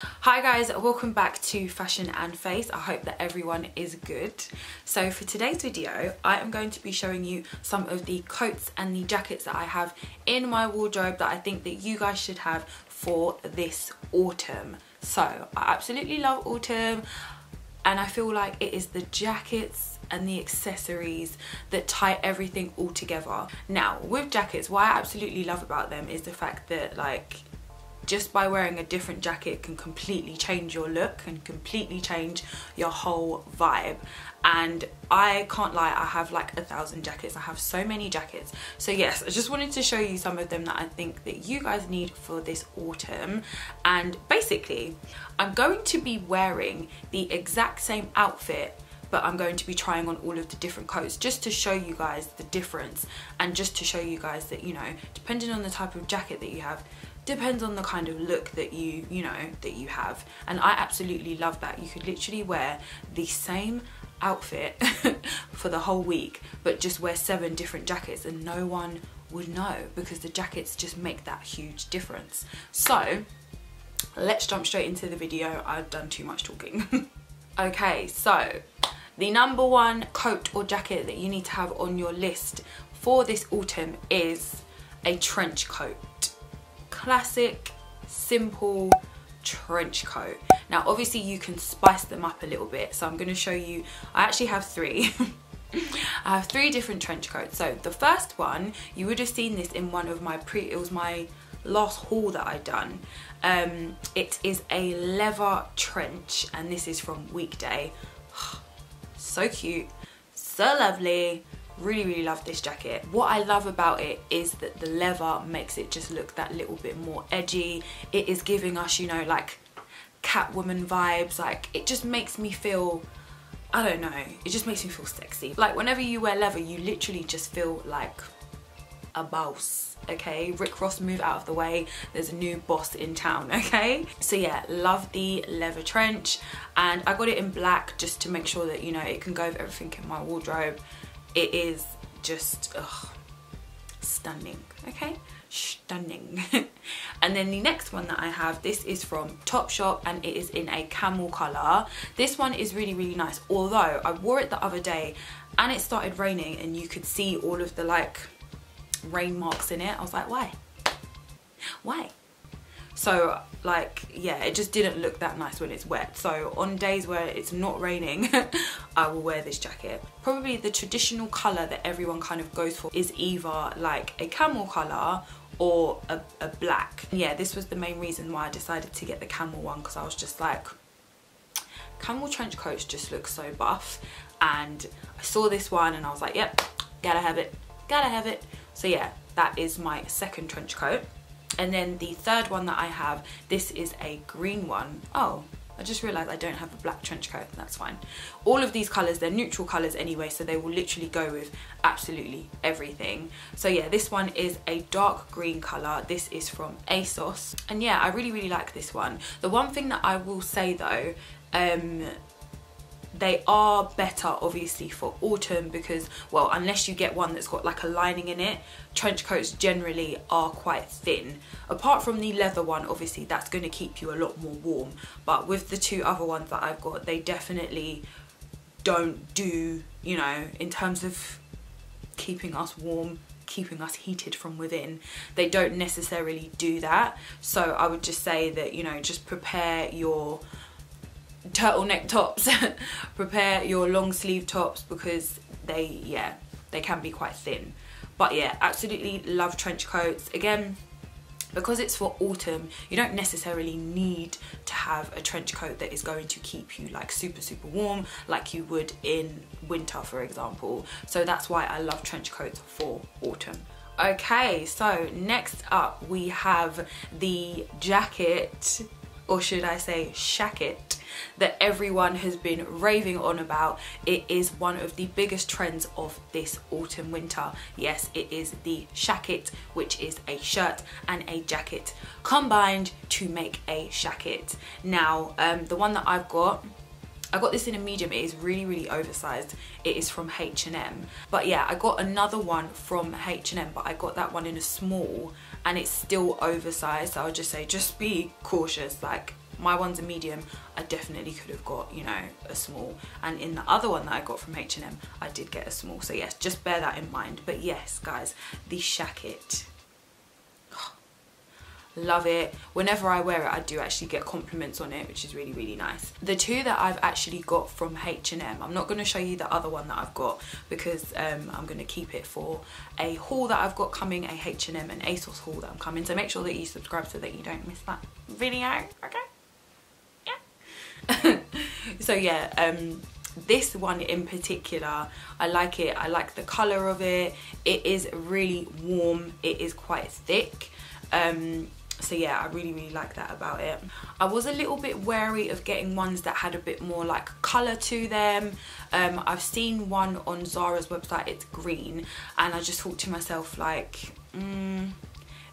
Hi guys, welcome back to Fashion and Face. I hope that everyone is good. So for today's video, I am going to be showing you some of the coats and the jackets that I have in my wardrobe that I think that you guys should have for this autumn. So I absolutely love autumn and I feel like it is the jackets and the accessories that tie everything all together. Now with jackets, what I absolutely love about them is the fact that like just by wearing a different jacket can completely change your look and completely change your whole vibe. And I can't lie I have like a thousand jackets. I have so many jackets. So yes I just wanted to show you some of them that I think that you guys need for this autumn. And basically I'm going to be wearing the exact same outfit but I'm going to be trying on all of the different coats just to show you guys the difference and just to show you guys that you know depending on the type of jacket that you have depends on the kind of look that you you know that you have. And I absolutely love that. You could literally wear the same outfit for the whole week but just wear seven different jackets and no one would know because the jackets just make that huge difference. So let's jump straight into the video. I've done too much talking. Okay so the number one coat or jacket that you need to have on your list for this autumn is a trench coat classic, simple trench coat. Now obviously you can spice them up a little bit so I'm going to show you, I actually have three. I have three different trench coats. So the first one, you would have seen this in one of my pre, it was my last haul that I'd done. Um, it is a leather trench and this is from Weekday. so cute, so lovely really really love this jacket. What i love about it is that the leather makes it just look that little bit more edgy. It is giving us you know like catwoman vibes. Like it just makes me feel i don't know it just makes me feel sexy. Like whenever you wear leather you literally just feel like a boss okay? Rick ross move out of the way. There's a new boss in town okay? So yeah love the leather trench. And i got it in black just to make sure that you know it can go with everything in my wardrobe it is just ugh, stunning okay? Stunning. And then the next one that I have this is from Topshop and it is in a camel color this one is really really nice. Although I wore it the other day and it started raining and you could see all of the like rain marks in it. I was like why? Why? So like yeah it just didn't look that nice when it's wet. So on days where it's not raining I will wear this jacket. Probably the traditional color that everyone kind of goes for is either like a camel color or a, a black. Yeah this was the main reason why I decided to get the camel one because I was just like camel trench coats just look so buff. And I saw this one and I was like yep gotta have it gotta have it. So yeah that is my second trench coat and then the third one that I have, this is a green one. Oh, I just realised I don't have a black trench coat, and that's fine. All of these colours, they're neutral colours anyway, so they will literally go with absolutely everything. So yeah, this one is a dark green colour. This is from ASOS. And yeah, I really, really like this one. The one thing that I will say though, um, they are better obviously for autumn because well unless you get one that's got like a lining in it trench coats generally are quite thin. Apart from the leather one obviously that's going to keep you a lot more warm. But with the two other ones that I've got they definitely don't do you know in terms of keeping us warm keeping us heated from within they don't necessarily do that. So I would just say that you know just prepare your turtleneck tops. Prepare your long sleeve tops because they yeah they can be quite thin. But yeah absolutely love trench coats. Again because it's for autumn you don't necessarily need to have a trench coat that is going to keep you like super super warm like you would in winter for example. So that's why I love trench coats for autumn. Okay so next up we have the jacket or should I say shacket that everyone has been raving on about. It is one of the biggest trends of this autumn winter. Yes, it is the shacket, which is a shirt and a jacket combined to make a shacket. Now, um, the one that I've got I got this in a medium, it is really, really oversized. It is from H&M. But yeah, I got another one from H&M, but I got that one in a small and it's still oversized. So I would just say, just be cautious. Like my one's a medium I definitely could have got you know a small. And in the other one that I got from H&M I did get a small. So yes just bear that in mind. But yes guys the shacket love it. Whenever I wear it I do actually get compliments on it which is really really nice. The two that I've actually got from H&M I'm not going to show you the other one that I've got because um, I'm going to keep it for a haul that I've got coming a H&M and ASOS haul that I'm coming. So make sure that you subscribe so that you don't miss that video. Okay so yeah um this one in particular i like it. I like the color of it. It is really warm. It is quite thick. Um so yeah i really really like that about it. I was a little bit wary of getting ones that had a bit more like color to them. Um, i've seen one on zara's website. It's green. And i just thought to myself like mm,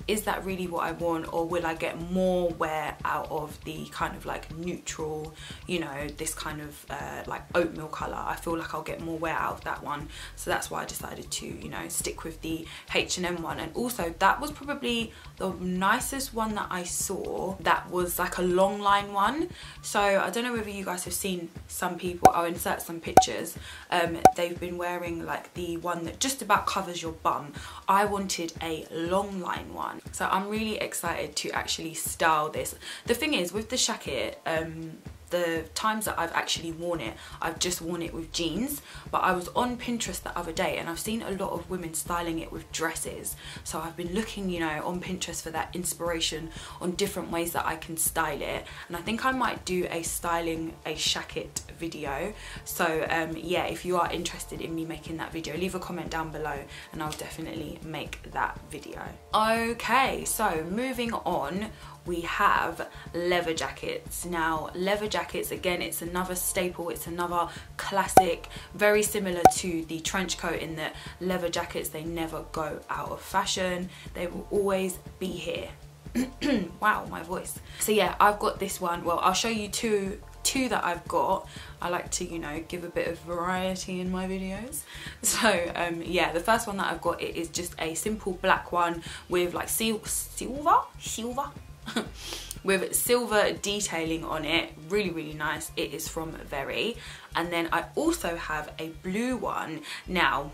is that really what I want or will I get more wear out of the kind of like neutral you know this kind of uh, like oatmeal colour I feel like I'll get more wear out of that one. So that's why I decided to you know stick with the H&M one. And also that was probably the nicest one that I saw that was like a long line one. So I don't know whether you guys have seen some people I'll insert some pictures. Um, they've been wearing like the one that just about covers your bum. I wanted a long line one on so I'm really excited to actually style this. The thing is with the shacket um, the times that I've actually worn it, I've just worn it with jeans. But I was on Pinterest the other day and I've seen a lot of women styling it with dresses. So I've been looking, you know, on Pinterest for that inspiration on different ways that I can style it. And I think I might do a styling a shacket video. So um, yeah, if you are interested in me making that video, leave a comment down below and I'll definitely make that video. Okay, so moving on, we have leather jackets. Now, leather jackets, again, it's another staple, it's another classic, very similar to the trench coat in that leather jackets, they never go out of fashion. They will always be here. wow, my voice. So yeah, I've got this one. Well, I'll show you two two that I've got. I like to, you know, give a bit of variety in my videos. So um, yeah, the first one that I've got, it is just a simple black one with like sil silver, silver, with silver detailing on it really really nice it is from Very and then I also have a blue one now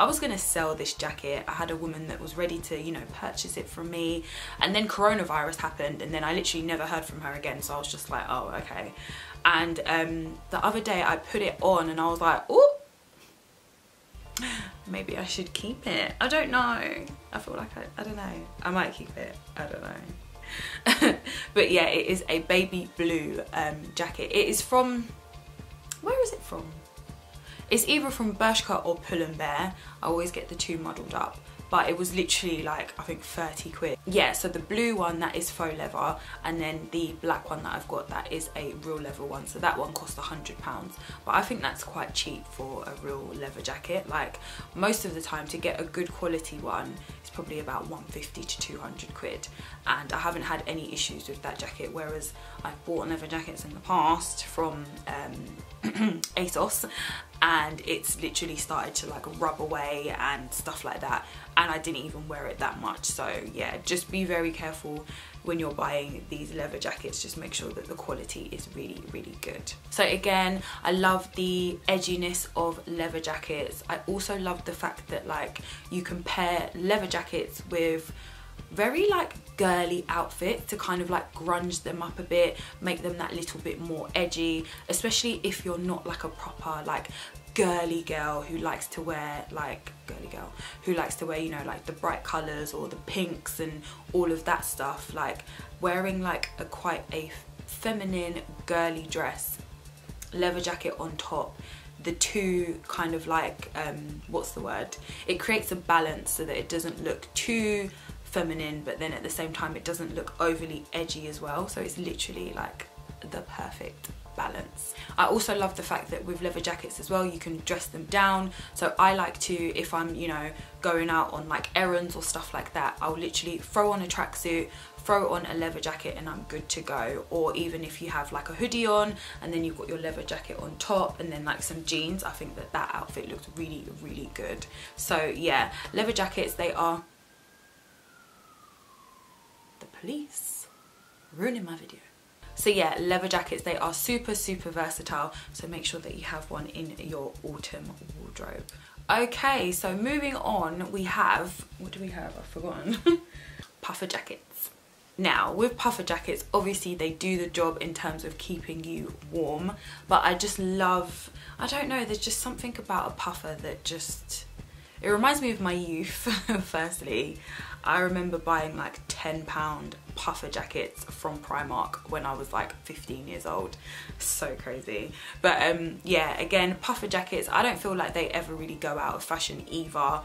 I was gonna sell this jacket. I had a woman that was ready to, you know, purchase it from me. And then coronavirus happened and then I literally never heard from her again. So I was just like, oh, okay. And um, the other day I put it on and I was like, oh, maybe I should keep it. I don't know. I feel like I, I don't know. I might keep it. I don't know. but yeah, it is a baby blue um, jacket. It is from, where is it from? It's either from Bershka or Pull and Bear. I always get the two muddled up but it was literally like I think 30 quid. Yeah, so the blue one that is faux leather and then the black one that I've got that is a real leather one. So that one cost a hundred pounds. But I think that's quite cheap for a real leather jacket. Like most of the time to get a good quality one it's probably about 150 to 200 quid and I haven't had any issues with that jacket whereas I've bought leather jackets in the past from um, ASOS and it's literally started to like rub away and stuff like that and I didn't even wear it that much. So yeah just be very careful when you're buying these leather jackets. Just make sure that the quality is really really good. So again I love the edginess of leather jackets. I also love the fact that like you can pair leather jackets with very like girly outfit to kind of like grunge them up a bit make them that little bit more edgy especially if you're not like a proper like girly girl who likes to wear like girly girl who likes to wear you know like the bright colors or the pinks and all of that stuff like wearing like a quite a feminine girly dress leather jacket on top the two kind of like um what's the word? It creates a balance so that it doesn't look too feminine but then at the same time it doesn't look overly edgy as well so it's literally like the perfect balance. I also love the fact that with leather jackets as well you can dress them down so I like to if I'm you know going out on like errands or stuff like that I'll literally throw on a tracksuit throw on a leather jacket and I'm good to go or even if you have like a hoodie on and then you've got your leather jacket on top and then like some jeans I think that that outfit looks really really good so yeah leather jackets they are the police ruining my video. So yeah, leather jackets, they are super, super versatile. So make sure that you have one in your autumn wardrobe. Okay, so moving on, we have, what do we have? I've forgotten. puffer jackets. Now, with puffer jackets, obviously they do the job in terms of keeping you warm, but I just love, I don't know, there's just something about a puffer that just, it reminds me of my youth, firstly. I remember buying like 10 pound puffer jackets from Primark when I was like 15 years old. So crazy. But um, yeah, again, puffer jackets, I don't feel like they ever really go out of fashion either.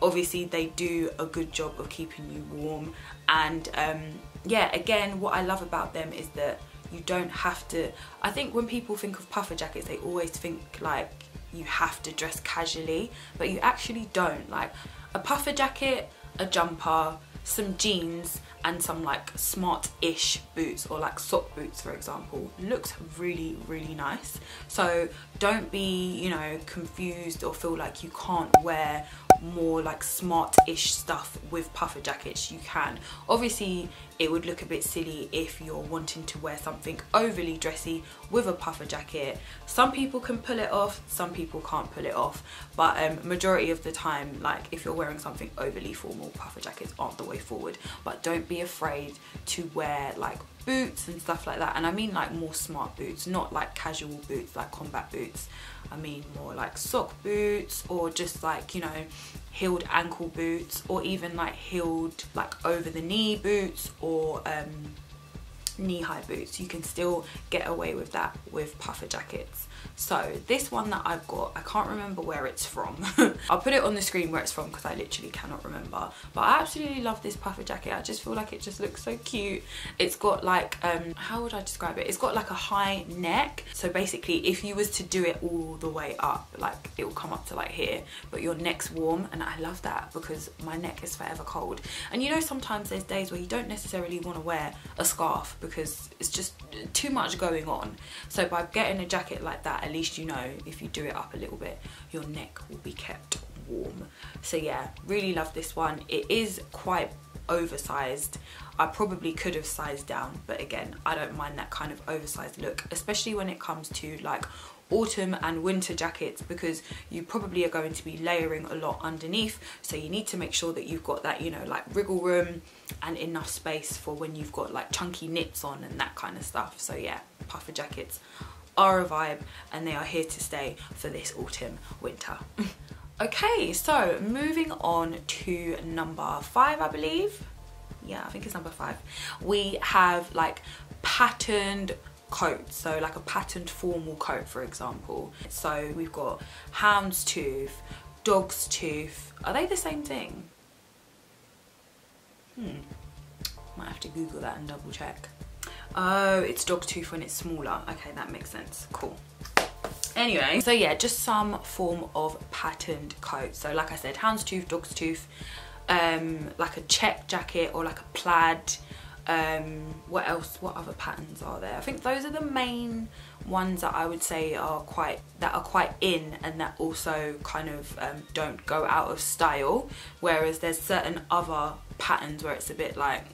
Obviously they do a good job of keeping you warm. And um, yeah, again, what I love about them is that you don't have to, I think when people think of puffer jackets, they always think like you have to dress casually, but you actually don't. Like a puffer jacket, a jumper, some jeans and some like smart-ish boots or like sock boots for example looks really really nice. So don't be you know confused or feel like you can't wear more like smart-ish stuff with puffer jackets you can. Obviously it would look a bit silly if you're wanting to wear something overly dressy with a puffer jacket. Some people can pull it off some people can't pull it off but um majority of the time like if you're wearing something overly formal puffer jackets aren't the way forward. But don't be afraid to wear like boots and stuff like that. And I mean like more smart boots not like casual boots like combat boots. I mean more like sock boots or just like you know heeled ankle boots or even like heeled like over the knee boots or um, knee-high boots. You can still get away with that with puffer jackets so this one that I've got I can't remember where it's from. I'll put it on the screen where it's from because I literally cannot remember. But I absolutely love this puffer jacket. I just feel like it just looks so cute. It's got like um how would I describe it? It's got like a high neck. So basically if you was to do it all the way up like it will come up to like here. But your neck's warm and I love that because my neck is forever cold. And you know sometimes there's days where you don't necessarily want to wear a scarf because it's just too much going on. So by getting a jacket like that, at least you know if you do it up a little bit, your neck will be kept warm. So yeah, really love this one. It is quite oversized. I probably could have sized down, but again, I don't mind that kind of oversized look, especially when it comes to like autumn and winter jackets because you probably are going to be layering a lot underneath so you need to make sure that you've got that you know like wriggle room and enough space for when you've got like chunky knits on and that kind of stuff so yeah puffer jackets are a vibe and they are here to stay for this autumn winter. Okay so moving on to number five i believe. Yeah i think it's number five. We have like patterned coat so like a patterned formal coat for example. So we've got houndstooth dog's tooth. Are they the same thing? Hmm. Might have to google that and double check oh it's dog tooth when it's smaller. Okay that makes sense. Cool. Anyway so yeah just some form of patterned coat. So like i said houndstooth dog's tooth um like a check jacket or like a plaid um what else what other patterns are there? I think those are the main ones that i would say are quite that are quite in and that also kind of um, don't go out of style. Whereas there's certain other patterns where it's a bit like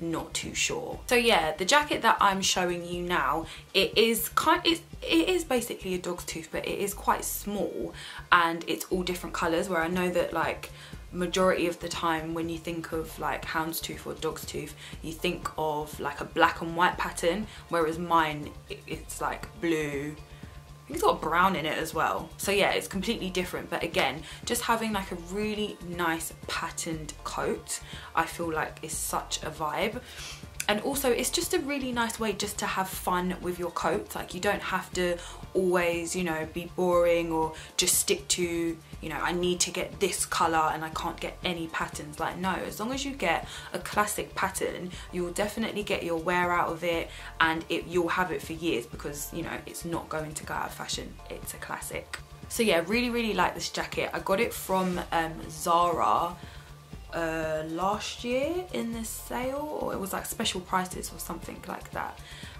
not too sure. So yeah the jacket that i'm showing you now it is kind it, it is basically a dog's tooth but it is quite small and it's all different colors where i know that like majority of the time when you think of like houndstooth or dog's tooth you think of like a black and white pattern whereas mine it's like blue it's got brown in it as well. So yeah it's completely different. But again just having like a really nice patterned coat I feel like is such a vibe. And also it's just a really nice way just to have fun with your coats like you don't have to always you know be boring or just stick to you know I need to get this color and I can't get any patterns. Like no as long as you get a classic pattern you'll definitely get your wear out of it and it you'll have it for years because you know it's not going to go out of fashion. It's a classic. So yeah really really like this jacket. I got it from um, Zara uh, last year in the sale or it was like special prices or something like that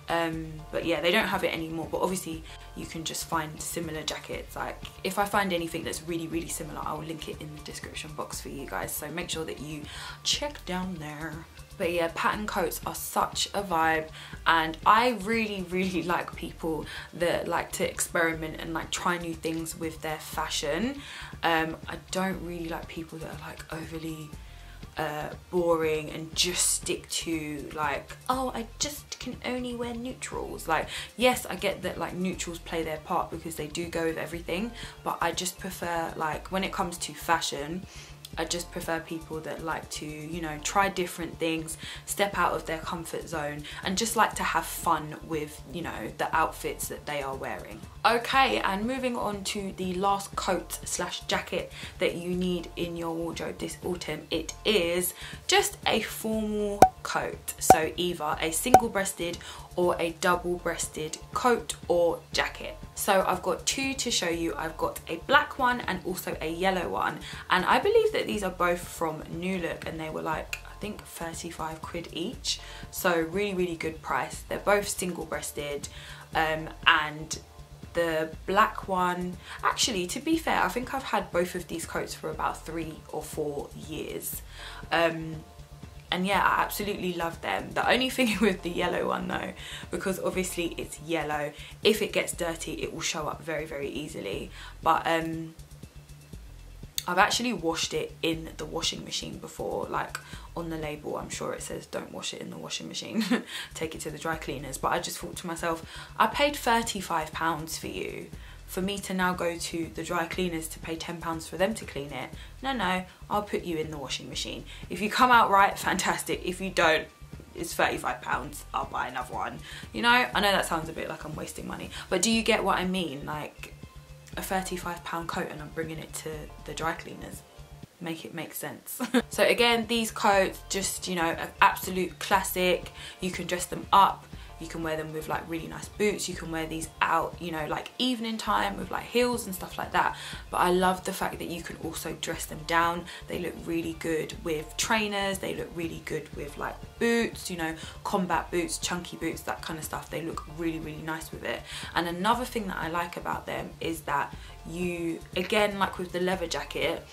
um, but yeah they don't have it anymore but obviously you can just find similar jackets. Like if I find anything that's really really similar I'll link it in the description box for you guys so make sure that you check down there. But yeah pattern coats are such a vibe and I really really like people that like to experiment and like try new things with their fashion. Um, I don't really like people that are like overly uh, boring and just stick to like oh I just can only wear neutrals. Like yes I get that like neutrals play their part because they do go with everything but I just prefer like when it comes to fashion I just prefer people that like to, you know, try different things, step out of their comfort zone and just like to have fun with, you know, the outfits that they are wearing. Okay, and moving on to the last coat slash jacket that you need in your wardrobe this autumn, it is just a formal coat. So either a single breasted or a double breasted coat or jacket. So I've got two to show you. I've got a black one and also a yellow one. And I believe that these are both from New Look and they were like, I think 35 quid each. So really, really good price. They're both single breasted um, and the black one actually to be fair I think I've had both of these coats for about three or four years um, and yeah I absolutely love them the only thing with the yellow one though because obviously it's yellow if it gets dirty it will show up very very easily but um I've actually washed it in the washing machine before like on the label I'm sure it says don't wash it in the washing machine take it to the dry cleaners but I just thought to myself I paid 35 pounds for you for me to now go to the dry cleaners to pay £10 for them to clean it. No, no, I'll put you in the washing machine. If you come out right, fantastic. If you don't, it's £35, I'll buy another one. You know, I know that sounds a bit like I'm wasting money, but do you get what I mean? Like a £35 coat and I'm bringing it to the dry cleaners. Make it make sense. So again these coats just you know an absolute classic. You can dress them up you can wear them with like really nice boots you can wear these out you know like evening time with like heels and stuff like that. But I love the fact that you can also dress them down. They look really good with trainers they look really good with like boots you know combat boots chunky boots that kind of stuff. They look really really nice with it. And another thing that I like about them is that you again like with the leather jacket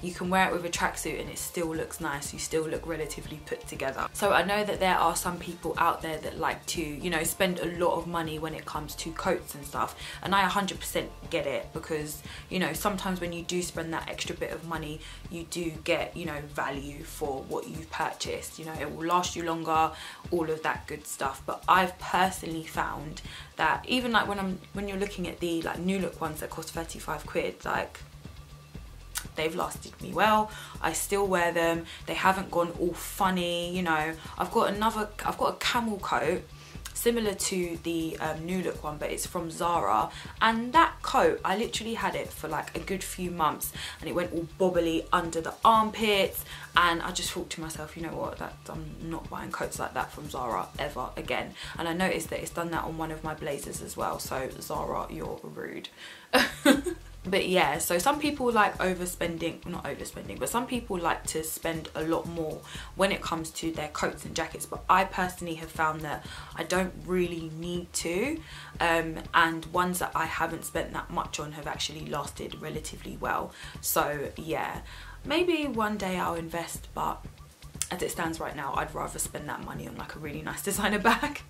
you can wear it with a tracksuit and it still looks nice. You still look relatively put together. So I know that there are some people out there that like to you know spend a lot of money when it comes to coats and stuff. And I 100% get it because you know sometimes when you do spend that extra bit of money you do get you know value for what you've purchased. You know it will last you longer all of that good stuff. But I've personally found that even like when I'm when you're looking at the like new look ones that cost 35 quid like they've lasted me well. I still wear them. They haven't gone all funny you know. I've got another I've got a camel coat similar to the um, new look one but it's from Zara. And that coat I literally had it for like a good few months and it went all bobbly under the armpits. And I just thought to myself you know what? That I'm not buying coats like that from Zara ever again. And I noticed that it's done that on one of my blazers as well. So Zara you're rude but yeah so some people like overspending not overspending but some people like to spend a lot more when it comes to their coats and jackets. But I personally have found that I don't really need to um, and ones that I haven't spent that much on have actually lasted relatively well. So yeah maybe one day I'll invest but as it stands right now I'd rather spend that money on like a really nice designer bag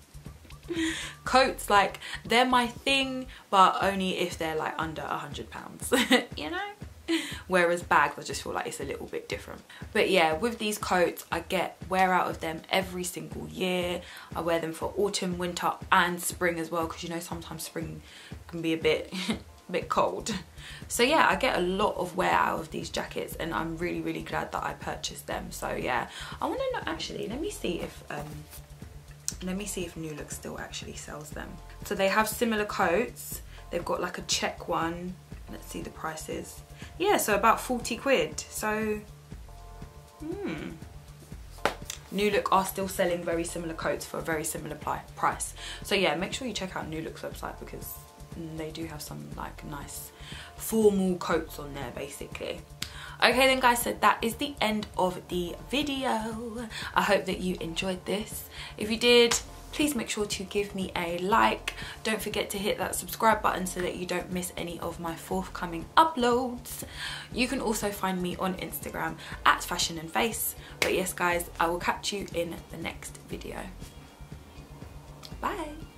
coats like they're my thing but only if they're like under a hundred pounds you know? Whereas bags I just feel like it's a little bit different. But yeah with these coats I get wear out of them every single year. I wear them for autumn winter and spring as well because you know sometimes spring can be a bit a bit cold. So yeah I get a lot of wear out of these jackets and I'm really really glad that I purchased them. So yeah I want to know actually let me see if um let me see if New Look still actually sells them. So they have similar coats. They've got like a check one. Let's see the prices. Yeah, so about 40 quid. So, hmm. New Look are still selling very similar coats for a very similar price. So yeah, make sure you check out New Look's website because they do have some like nice formal coats on there basically okay then guys so that is the end of the video. I hope that you enjoyed this. If you did please make sure to give me a like. Don't forget to hit that subscribe button so that you don't miss any of my forthcoming uploads. You can also find me on instagram at fashion and face. But yes guys i will catch you in the next video. Bye